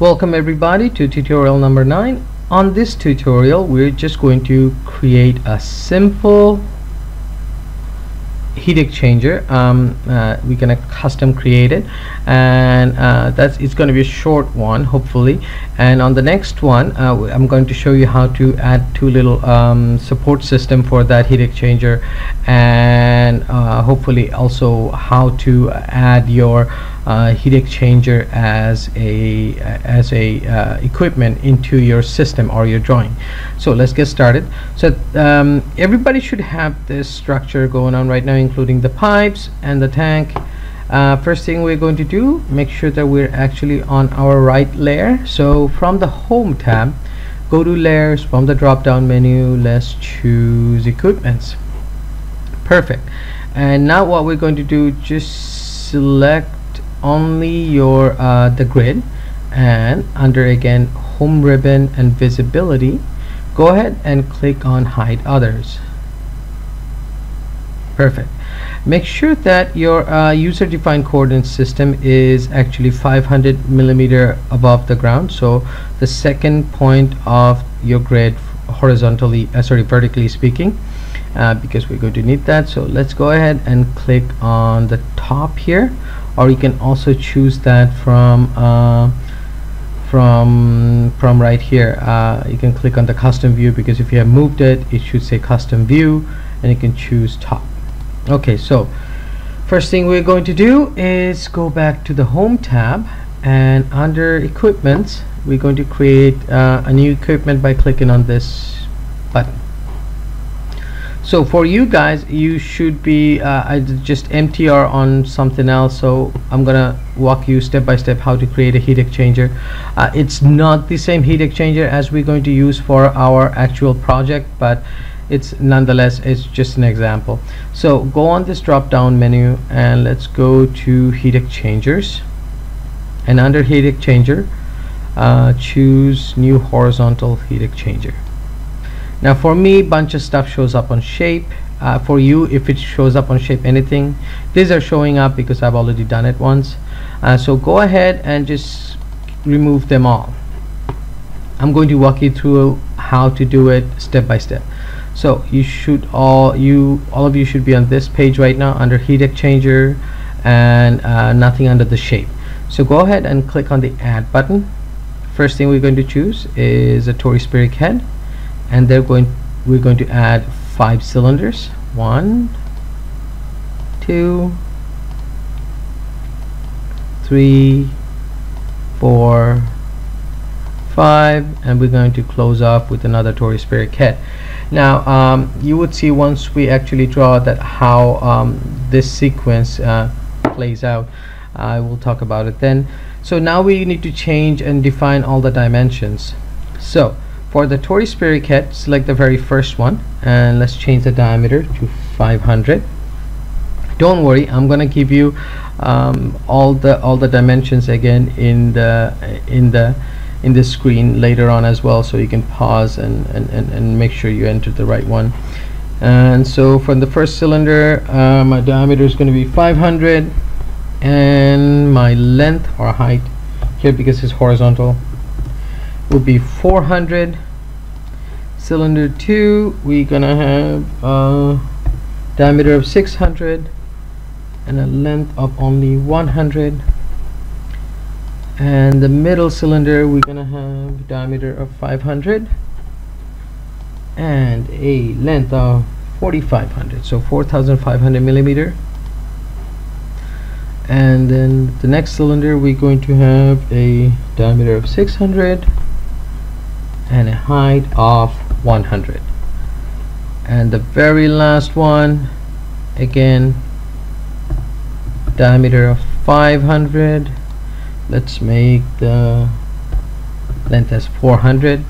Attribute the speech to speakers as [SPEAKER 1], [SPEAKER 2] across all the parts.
[SPEAKER 1] Welcome everybody to tutorial number 9. On this tutorial we're just going to create a simple heat exchanger. Um, uh, we're gonna custom create it. And uh, that's it's going to be a short one hopefully. And on the next one uh, I'm going to show you how to add two little um, support system for that heat exchanger. And uh, hopefully also how to add your heat exchanger as a as a uh, equipment into your system or your drawing. So let's get started. So um, everybody should have this structure going on right now including the pipes and the tank. Uh, first thing we're going to do make sure that we're actually on our right layer. So from the home tab go to layers from the drop down menu let's choose equipments. Perfect. And now what we're going to do just select only your uh, the grid. And under again home ribbon and visibility go ahead and click on hide others. Perfect. Make sure that your uh, user defined coordinate system is actually 500 millimeter above the ground. So the second point of your grid horizontally uh, sorry vertically speaking uh, because we're going to need that. So let's go ahead and click on the top here or you can also choose that from uh, from from right here. Uh, you can click on the custom view because if you have moved it it should say custom view and you can choose top. Okay so first thing we're going to do is go back to the home tab and under equipment we're going to create uh, a new equipment by clicking on this button so for you guys you should be uh, just MTR on something else so I'm gonna walk you step by step how to create a heat exchanger. Uh, it's not the same heat exchanger as we're going to use for our actual project but it's nonetheless it's just an example. So go on this drop down menu and let's go to heat exchangers. And under heat exchanger uh, choose new horizontal heat exchanger now for me bunch of stuff shows up on shape. Uh, for you if it shows up on shape anything these are showing up because I've already done it once. Uh, so go ahead and just remove them all. I'm going to walk you through how to do it step by step. So you should all you all of you should be on this page right now under heat exchanger and uh, nothing under the shape. So go ahead and click on the add button. First thing we're going to choose is a Torispherical head and they're going we're going to add five cylinders. One two three four five and we're going to close off with another Torispherical head now um, you would see once we actually draw that how um, this sequence uh, plays out. I will talk about it then. So now we need to change and define all the dimensions. So for the Torispherical kit, select the very first one and let's change the diameter to 500. Don't worry, I'm gonna give you um, all the all the dimensions again in the in the in the screen later on as well so you can pause and, and, and, and make sure you enter the right one and so for the first cylinder uh, my diameter is going to be 500 and my length or height here because it's horizontal will be 400 cylinder 2 we're gonna have a diameter of 600 and a length of only 100 and the middle cylinder we're gonna have diameter of 500 and a length of 4500 so 4500 millimeter. And then the next cylinder we're going to have a diameter of 600 and a height of 100 and the very last one again diameter of 500 let's make the length as 400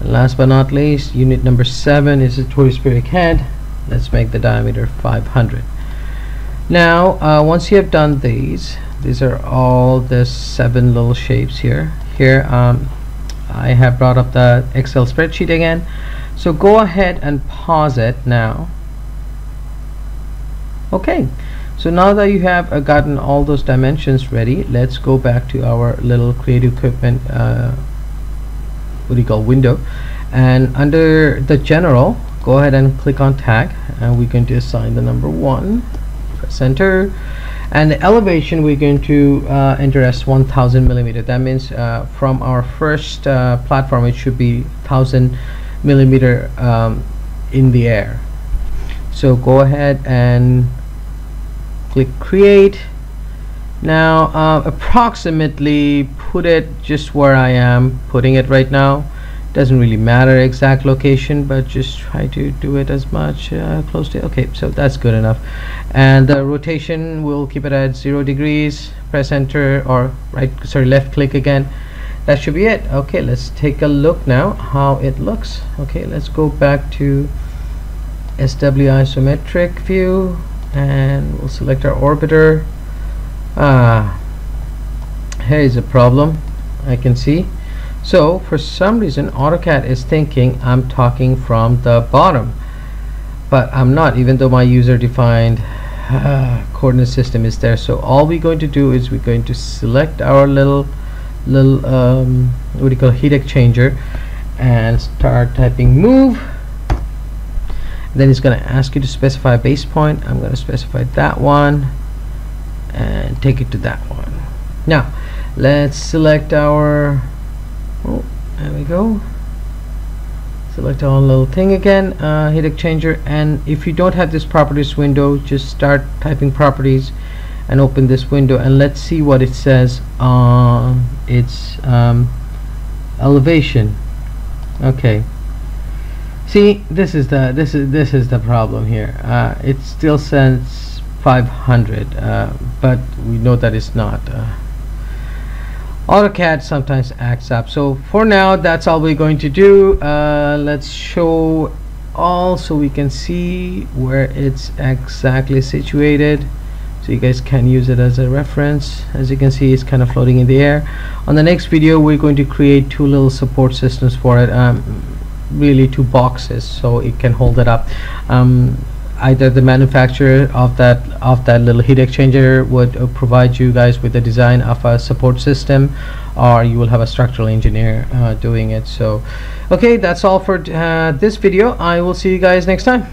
[SPEAKER 1] and last but not least unit number 7 is a Torispherical head. Let's make the diameter 500 now uh, once you have done these these are all the seven little shapes here. Here um, I have brought up the Excel spreadsheet again. So go ahead and pause it now. Okay. So now that you have uh, gotten all those dimensions ready let's go back to our little creative equipment uh, what do you call window. And under the general go ahead and click on tag and we're going to assign the number one press enter and the elevation we're going to uh, enter as 1000 millimeter. That means uh, from our first uh, platform it should be 1000 millimeter um, in the air. So go ahead and click create. Now uh, approximately put it just where I am putting it right now doesn't really matter exact location but just try to do it as much uh, close to okay so that's good enough. And the rotation we'll keep it at zero degrees press enter or right sorry left click again. That should be it. Okay let's take a look now how it looks. Okay let's go back to SW isometric view and we'll select our orbiter. Ah here is a problem I can see so for some reason AutoCAD is thinking I'm talking from the bottom. But I'm not even though my user defined uh, coordinate system is there. So all we're going to do is we're going to select our little little um, what do you call heat exchanger and start typing move. Then it's going to ask you to specify a base point. I'm going to specify that one and take it to that one. Now let's select our oh there we go. Select our little thing again uh, heat exchanger and if you don't have this properties window just start typing properties and open this window and let's see what it says on its um, elevation. Okay. See this is the this is this is the problem here. Uh, it still says 500 uh, but we know that it's not uh, AutoCAD sometimes acts up. So for now that's all we're going to do. Uh, let's show all so we can see where it's exactly situated. So you guys can use it as a reference. As you can see it's kind of floating in the air. On the next video we're going to create two little support systems for it. Um, really two boxes so it can hold it up. Um, either the manufacturer of that of that little heat exchanger would uh, provide you guys with the design of a support system or you will have a structural engineer uh, doing it. So okay that's all for uh, this video. I will see you guys next time